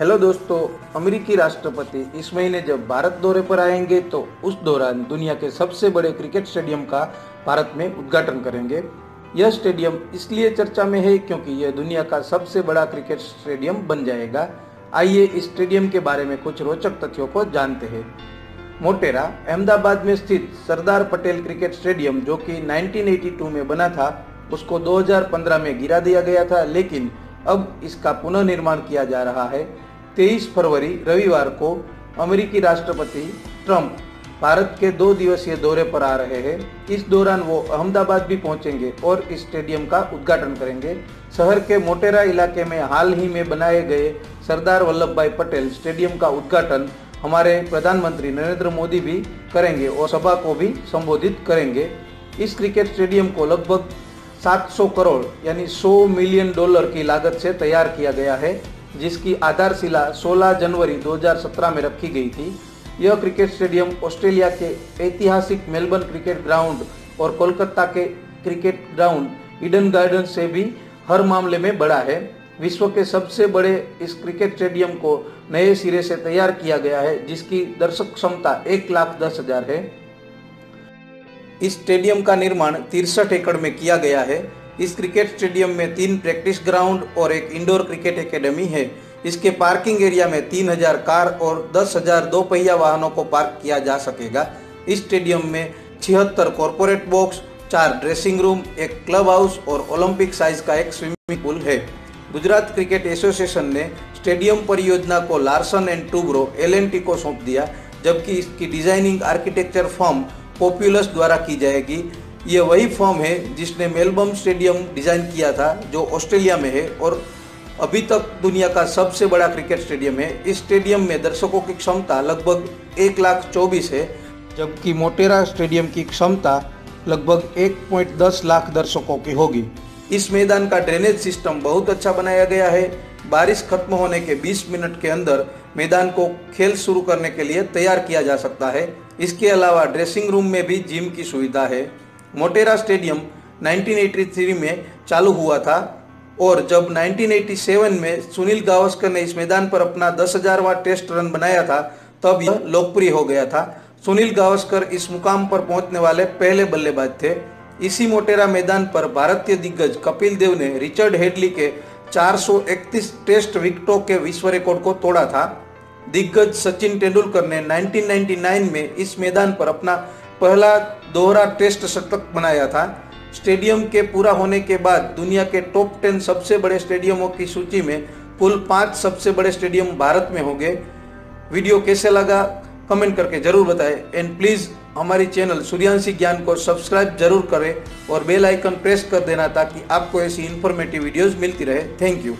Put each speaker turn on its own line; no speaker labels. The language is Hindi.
हेलो दोस्तों, अमेरिकी राष्ट्रपति इस महीने जब भारत दौरे पर आएँगे तो उस दौरान दुनिया के सबसे बड़े क्रिकेट स्टेडियम का भारत में उद्घाटन करेंगे। यह स्टेडियम इसलिए चर्चा में है क्योंकि यह दुनिया का सबसे बड़ा क्रिकेट स्टेडियम बन जाएगा। आइए इस स्टेडियम के बारे में कुछ रोचक तथ्यों को जानते हैं। मोटेरा, अहमदाबाद में स्थित सरदार पटेल क्रिकेट स्टेडियम, जो कि 1982 में बना था, उसको 2015 में गिरा दिया गया था, लेकिन अब इसका पुनर्निर्माण किया जा रहा है। 23 फरवरी, रविवार को अमेरिकी राष्ट्रपति ट्रंप भारत के दो दिवसीय दौरे पर आ रहे हैं। इस दौरान वो अहमदाबाद भी पहुँचेंगे और इस स्टेडियम का उद्घाटन करेंगे। शहर के मोटेरा इलाके में हाल ही में बनाए गए सरदार वल्लभ भाई पटेल स्टेडियम का उद्घाटन हमारे प्रधानमंत्री नरेंद्र मोदी भी करेंगे और सभा को भी संबोधित करेंगे। इस क्रिकेट स्टेडियम को लगभग 700 करोड़, यानी 100 मिलियन डॉलर की लागत से तैयार किया गया है। जिसकी आधारशिला 16 जनवरी 2017 में रखी गई थी। यह क्रिकेट स्टेडियम ऑस्ट्रेलिया के ऐतिहासिक मेलबर्न क्रिकेट ग्राउंड और कोलकाता के क्रिकेट ग्राउंड ईडन गार्डन से भी हर मामले में बड़ा है। विश्व के सबसे बड़े इस क्रिकेट स्टेडियम को नए सिरे से तैयार किया गया है, जिसकी दर्शक क्षमता एक लाख दस हज़ार है। इस स्टेडियम का निर्माण तिरसठ एकड़ में किया गया है। इस क्रिकेट स्टेडियम में तीन प्रैक्टिस ग्राउंड और एक इंडोर क्रिकेट एकेडमी है। इसके पार्किंग एरिया में 3000 कार और 10000 दो पहिया वाहनों को पार्क किया जा सकेगा। इस स्टेडियम में छिहत्तर कॉरपोरेट बॉक्स, चार ड्रेसिंग रूम, एक क्लब हाउस और ओलंपिक साइज़ का एक स्विमिंग पूल है। गुजरात क्रिकेट एसोसिएशन ने स्टेडियम परियोजना को लार्सन एंड टूब्रो एल को सौंप दिया, जबकि इसकी डिज़ाइनिंग आर्किटेक्चर फॉर्म पॉपुलस द्वारा की जाएगी। ये वही फॉर्म है जिसने मेलबर्न स्टेडियम डिज़ाइन किया था, जो ऑस्ट्रेलिया में है और अभी तक दुनिया का सबसे बड़ा क्रिकेट स्टेडियम है। इस स्टेडियम में दर्शकों की क्षमता लगभग एक लाख चौबीस है, जबकि मोटेरा स्टेडियम की क्षमता लगभग एक पॉइंट दस लाख दर्शकों की होगी। इस मैदान का ड्रेनेज सिस्टम बहुत अच्छा बनाया गया है। बारिश खत्म होने के 20 मिनट के अंदर मैदान को खेल शुरू करने के लिए तैयार किया जा सकता है। इसके अलावा ड्रेसिंग रूम में भी जिम की सुविधा है। मोटेरा स्टेडियम 1983 में चालू हुआ था और जब 1987 में सुनील गावस्कर ने इस मैदान पर अपना दस हजारवा टेस्ट रन बनाया था, तब यह लोकप्रिय हो गया था। सुनील गावस्कर इस मुकाम पर पहुँचने वाले पहले बल्लेबाज थे। इसी मोटेरा मैदान पर भारतीय दिग्गज कपिल देव ने रिचर्ड हेडली के 431 टेस्ट विकेटों के विश्व रिकॉर्ड को तोड़ा था। दिग्गज सचिन तेंदुलकर ने 1999 में इस मैदान पर अपना पहला दोहरा टेस्ट शतक बनाया था। स्टेडियम के पूरा होने के बाद दुनिया के टॉप टेन सबसे बड़े स्टेडियमों की सूची में कुल पाँच सबसे बड़े स्टेडियम भारत में होंगे। वीडियो कैसे लगा? कमेंट करके ज़रूर बताएँ। एंड प्लीज़ हमारी चैनल सूर्यांशी ज्ञान को सब्सक्राइब ज़रूर करें और बेल आइकन प्रेस कर देना ताकि आपको ऐसी इन्फॉर्मेटिव वीडियोस मिलती रहे। Thank you